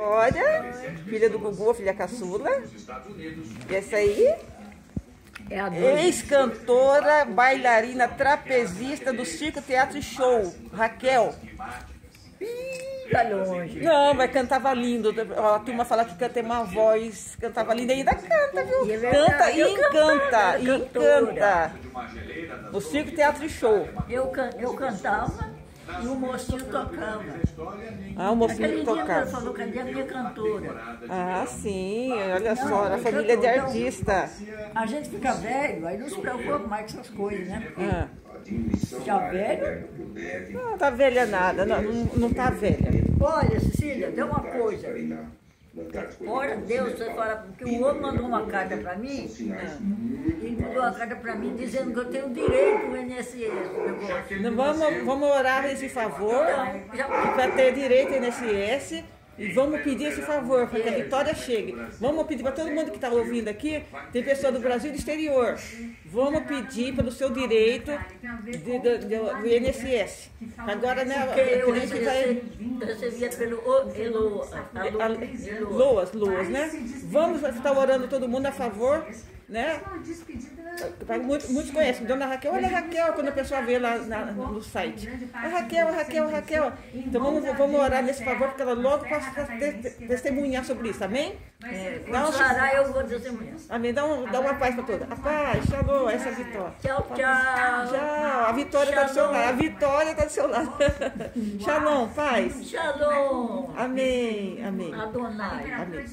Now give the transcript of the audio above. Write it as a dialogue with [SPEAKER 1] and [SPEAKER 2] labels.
[SPEAKER 1] Olha, filha do Gugu, filha caçula. E essa aí?
[SPEAKER 2] É a
[SPEAKER 1] Ex-cantora, bailarina, trapezista do Circo Teatro e Show, Raquel.
[SPEAKER 2] Tá longe.
[SPEAKER 1] Não, mas cantava lindo. A turma fala que canta uma voz, cantava lindo. E ainda canta, viu?
[SPEAKER 2] É
[SPEAKER 1] canta e encanta, encanta. No Circo Teatro e Show.
[SPEAKER 2] Eu, can- eu cantava e o mocinho tocava.
[SPEAKER 1] Ah, o mocinho
[SPEAKER 2] Aquele dia
[SPEAKER 1] tocava.
[SPEAKER 2] falou que a minha cantora.
[SPEAKER 1] Ah, sim, olha
[SPEAKER 2] Não,
[SPEAKER 1] só, a
[SPEAKER 2] não,
[SPEAKER 1] família de
[SPEAKER 2] cantor, não.
[SPEAKER 1] artista.
[SPEAKER 2] A gente fica velho, aí não se preocupa mais com essas coisas, né? Porque
[SPEAKER 1] Ah.
[SPEAKER 2] fica velho.
[SPEAKER 1] Não tá velha nada, não, não, não tá velha.
[SPEAKER 2] Olha, Cecília, deu uma coisa. Ora, Deus, você fala, porque o homem mandou uma carta para mim, ele mandou uma carta para mim dizendo que eu tenho. direito ao INSS.
[SPEAKER 1] Vamos, vamos orar esse favor
[SPEAKER 2] Então,
[SPEAKER 1] para ter direito ao INSS e vamos pedir esse favor para que a vitória chegue. Vamos pedir para todo mundo que está ouvindo aqui, tem pessoa do Brasil e do exterior. Vamos pedir pelo seu direito de, de- de- do INSS. Agora, né, a gente vai.
[SPEAKER 2] recebi- recebia pelo o- Elo, Alô,
[SPEAKER 1] a-
[SPEAKER 2] Elo.
[SPEAKER 1] Loas, Loas, né? Vamos estar orando todo mundo a favor, né? Muitos, muitos conhecem, Dona Raquel, olha a Raquel, quando a pessoa vê lá na- no site. A Raquel, a Raquel, a Raquel. Então vamos, vamos orar nesse favor, porque ela logo possa te- testemunhar sobre isso, amém?
[SPEAKER 2] É,
[SPEAKER 1] Dá
[SPEAKER 2] quando
[SPEAKER 1] um-
[SPEAKER 2] eu vou testemunhar.
[SPEAKER 1] Amém? Dá, um, dá uma paz para todos. A paz, shalom, essa é a vitória.
[SPEAKER 2] Tchau, tchau.
[SPEAKER 1] Tchau, a vitória está do seu lado. A vitória está do seu lado. Shalom, paz.
[SPEAKER 2] Shalom.
[SPEAKER 1] Amém, amém.
[SPEAKER 2] Adonai.
[SPEAKER 1] Amém.